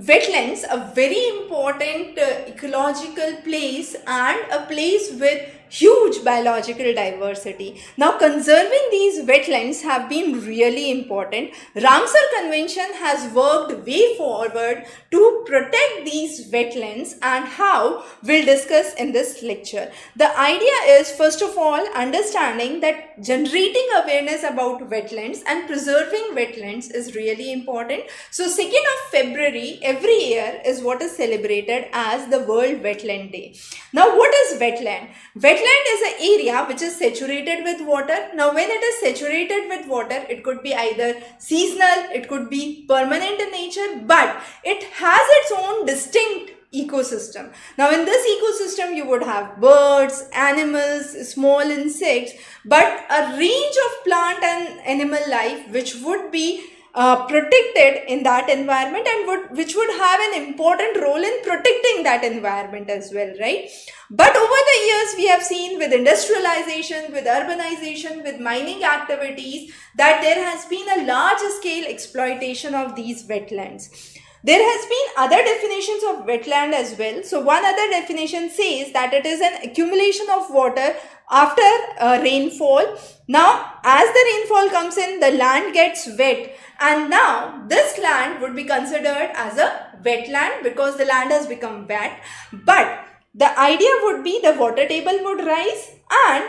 wetlands a very important uh, ecological place and a place with huge biological diversity. Now conserving these wetlands have been really important. Ramsar Convention has worked way forward to protect these wetlands and how we'll discuss in this lecture. The idea is first of all understanding that generating awareness about wetlands and preserving wetlands is really important. So 2nd of February every year is what is celebrated as the World Wetland Day. Now what is wetland? Wetland Wetland is an area which is saturated with water. Now when it is saturated with water, it could be either seasonal, it could be permanent in nature, but it has its own distinct ecosystem. Now in this ecosystem you would have birds, animals, small insects, but a range of plant and animal life which would be uh, protected in that environment and would which would have an important role in protecting that environment as well right but over the years we have seen with industrialization with urbanization with mining activities that there has been a large scale exploitation of these wetlands there has been other definitions of wetland as well. So one other definition says that it is an accumulation of water after uh, rainfall. Now as the rainfall comes in, the land gets wet and now this land would be considered as a wetland because the land has become wet. But the idea would be the water table would rise and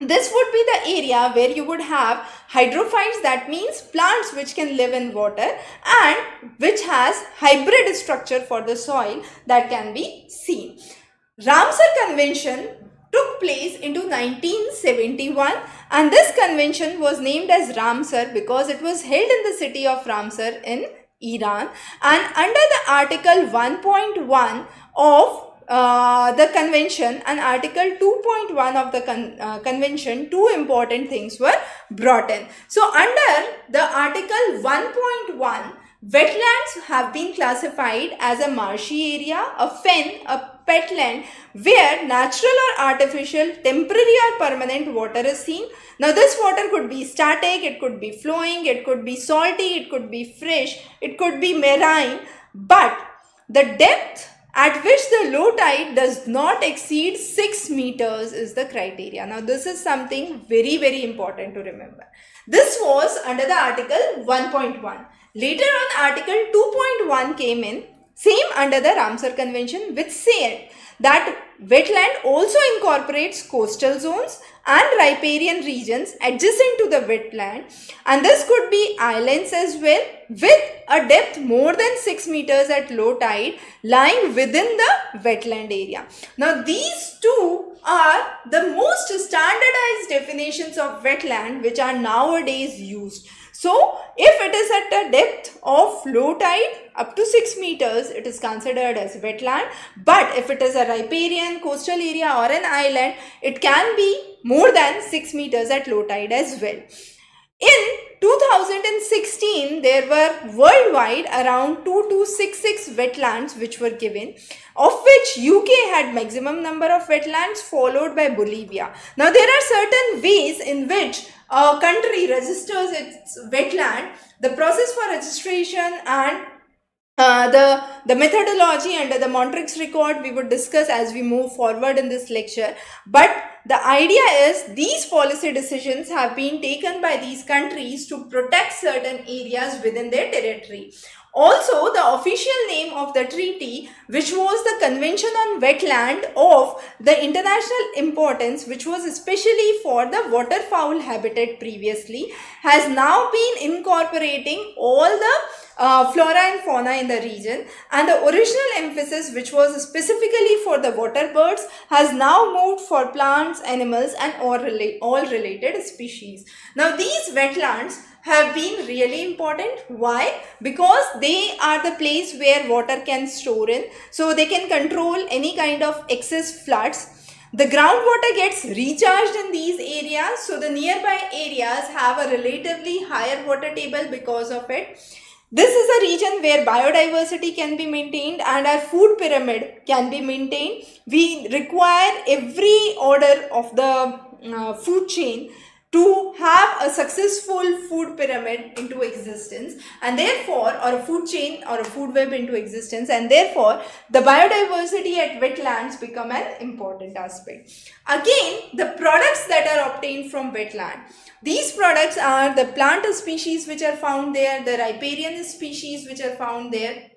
this would be the area where you would have hydrophytes that means plants which can live in water and which has hybrid structure for the soil that can be seen. Ramsar Convention took place into 1971 and this convention was named as Ramsar because it was held in the city of Ramsar in Iran. And under the article 1.1 of uh, the convention and article 2.1 of the con uh, convention two important things were brought in. So under the article 1.1 wetlands have been classified as a marshy area a fen a peatland where natural or artificial temporary or permanent water is seen now this water could be static it could be flowing it could be salty it could be fresh it could be marine but the depth at which the low tide does not exceed 6 meters is the criteria. Now this is something very very important to remember. This was under the article 1.1. Later on article 2.1 came in same under the Ramsar convention which said that wetland also incorporates coastal zones and riparian regions adjacent to the wetland and this could be islands as well with a depth more than 6 meters at low tide lying within the wetland area. Now these two are the most standardized definitions of wetland which are nowadays used. So, if it is at a depth of low tide up to 6 meters, it is considered as wetland. But if it is a riparian, coastal area or an island, it can be more than 6 meters at low tide as well. In 2016, there were worldwide around 2266 wetlands which were given, of which UK had maximum number of wetlands followed by Bolivia. Now, there are certain ways in which a country registers its wetland, the process for registration and uh, the, the methodology under the Montreux record we would discuss as we move forward in this lecture. But the idea is these policy decisions have been taken by these countries to protect certain areas within their territory. Also, the official name of the treaty, which was the Convention on Wetland of the international importance, which was especially for the waterfowl habitat previously, has now been incorporating all the uh, flora and fauna in the region and the original emphasis which was specifically for the water birds has now moved for plants, animals and all, rela all related species. Now these wetlands have been really important. Why? Because they are the place where water can store in. So they can control any kind of excess floods. The groundwater gets recharged in these areas. So the nearby areas have a relatively higher water table because of it. This is a region where biodiversity can be maintained and our food pyramid can be maintained. We require every order of the uh, food chain to have a successful food pyramid into existence and therefore or a food chain or a food web into existence and therefore the biodiversity at wetlands become an important aspect. Again the products that are obtained from wetland. These products are the plant species which are found there the riparian species which are found there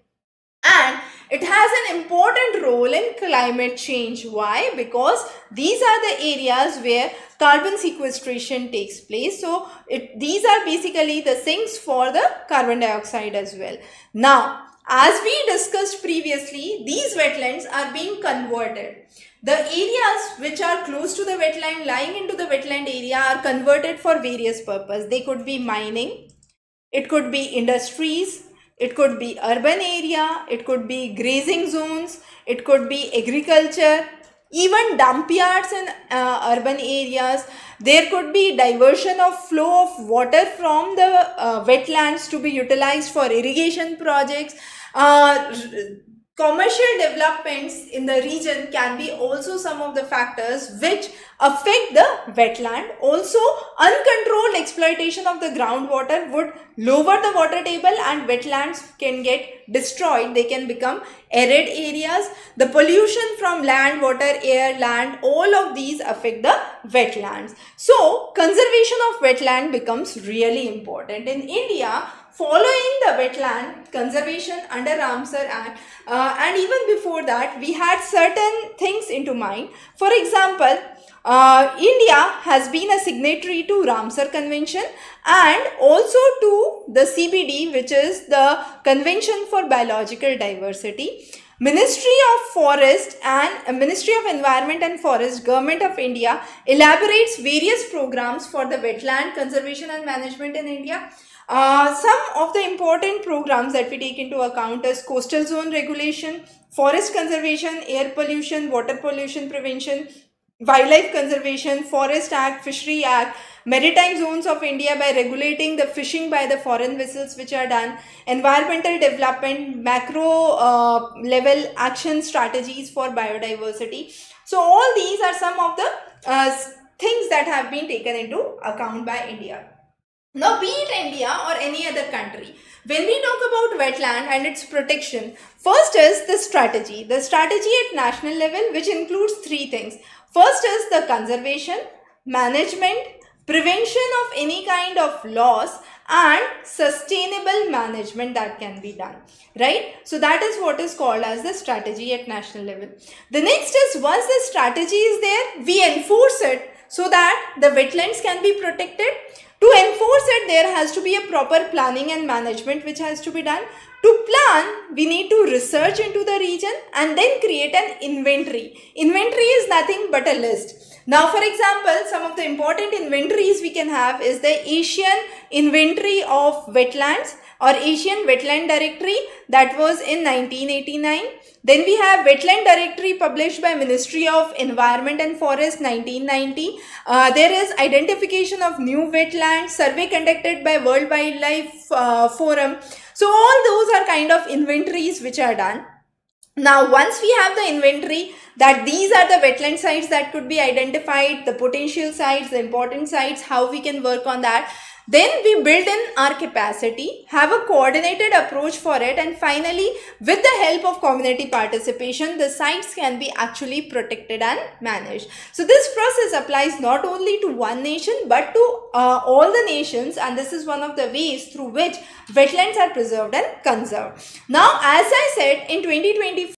and it has an important role in climate change. Why? Because these are the areas where carbon sequestration takes place. So, it, these are basically the sinks for the carbon dioxide as well. Now, as we discussed previously, these wetlands are being converted. The areas which are close to the wetland, lying into the wetland area are converted for various purposes. They could be mining, it could be industries, it could be urban area, it could be grazing zones, it could be agriculture, even dump yards in uh, urban areas. There could be diversion of flow of water from the uh, wetlands to be utilized for irrigation projects. Uh, commercial developments in the region can be also some of the factors which affect the wetland. Also, uncontrolled exploitation of the groundwater would lower the water table and wetlands can get destroyed. They can become arid areas. The pollution from land, water, air, land, all of these affect the wetlands. So, conservation of wetland becomes really important. In India, following the wetland conservation under Ramsar Act uh, and even before that we had certain things into mind. For example, uh, India has been a signatory to Ramsar Convention and also to the CBD which is the Convention for Biological Diversity. Ministry of Forest and Ministry of Environment and Forest, Government of India elaborates various programs for the wetland conservation and management in India. Uh, some of the important programs that we take into account is coastal zone regulation, forest conservation, air pollution, water pollution prevention, wildlife conservation, forest act, fishery act, maritime zones of India by regulating the fishing by the foreign vessels which are done, environmental development, macro uh, level action strategies for biodiversity. So all these are some of the uh, things that have been taken into account by India. Now be it India or any other country, when we talk about wetland and its protection, first is the strategy. The strategy at national level which includes three things. First is the conservation, management, prevention of any kind of loss and sustainable management that can be done right so that is what is called as the strategy at national level the next is once the strategy is there we enforce it so that the wetlands can be protected there has to be a proper planning and management which has to be done. To plan, we need to research into the region and then create an inventory. Inventory is nothing but a list. Now, for example, some of the important inventories we can have is the Asian Inventory of Wetlands or Asian Wetland Directory that was in 1989. Then we have Wetland Directory published by Ministry of Environment and Forest 1990. Uh, there is identification of new wetlands, survey conducted by World Wildlife uh, Forum. So all those are kind of inventories which are done. Now, once we have the inventory that these are the wetland sites that could be identified, the potential sites, the important sites, how we can work on that. Then we build in our capacity, have a coordinated approach for it and finally with the help of community participation, the sites can be actually protected and managed. So this process applies not only to one nation but to uh, all the nations and this is one of the ways through which wetlands are preserved and conserved. Now as I said in 2020